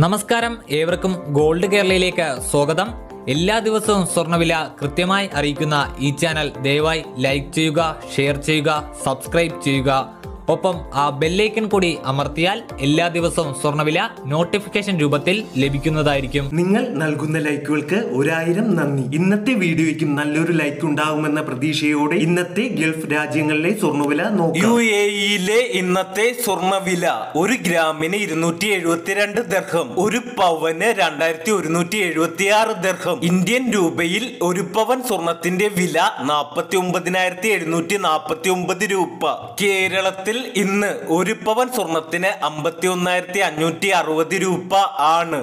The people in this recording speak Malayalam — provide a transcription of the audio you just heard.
നമസ്കാരം. ഏവർക്കും ഗോൾഡ് കേരളയിലേക്ക് സ്വാഗതം. എല്ലാ ദിവസവും സ്വർണവില കൃത്യമായി അറിയിക്കുന്ന ഈ ചാനൽ ദയവായി ലൈക്ക് ചെയ്യുക ഷെയർ ചെയ്യുക സബ്സ്ക്രൈബ് ചെയ്യുക. ഒപ്പം ആ ബെല്ലൈക്കൺ കൂടി അമർത്തിയാൽ എല്ലാ ദിവസവും സ്വർണവില നോട്ടിഫിക്കേഷൻ രൂപത്തിൽ ലഭിക്കുന്നതായിരിക്കും. നിങ്ങൾ നൽകുന്ന ലൈക്കുകൾക്ക് ഒരായിരം നന്ദി. ഇന്നത്തെ വീഡിയോയ്ക്ക് നല്ലൊരു ലൈക്ക് ഉണ്ടാകുമെന്ന പ്രതീക്ഷയോടെ ഇന്നത്തെ ഗൾഫ് രാജ്യങ്ങളിലെ സ്വർണവില യു നോക്കാം എ ഇയിലെ ഇന്നത്തെ സ്വർണവില ഒരു ഗ്രാമിന് ഇരുന്നൂറ്റി എഴുപത്തിരണ്ട് ദർഹം ഒരു പവന് രണ്ടായിരത്തി ഒരുന്നൂറ്റി എഴുപത്തി ആറ് ദർഹം. ഇന്ത്യൻ രൂപയിൽ ഒരു പവൻ സ്വർണത്തിന്റെ വില നാൽപ്പത്തി ഒമ്പതിനായിരത്തി എഴുന്നൂറ്റി നാൽപ്പത്തി ഒമ്പത് രൂപ ഇന്ന് ഒരു പവൻ സ്വർണത്തിന് അമ്പത്തി ഒന്നായിരത്തി അഞ്ഞൂറ്റി അറുപത് രൂപ ആണ്.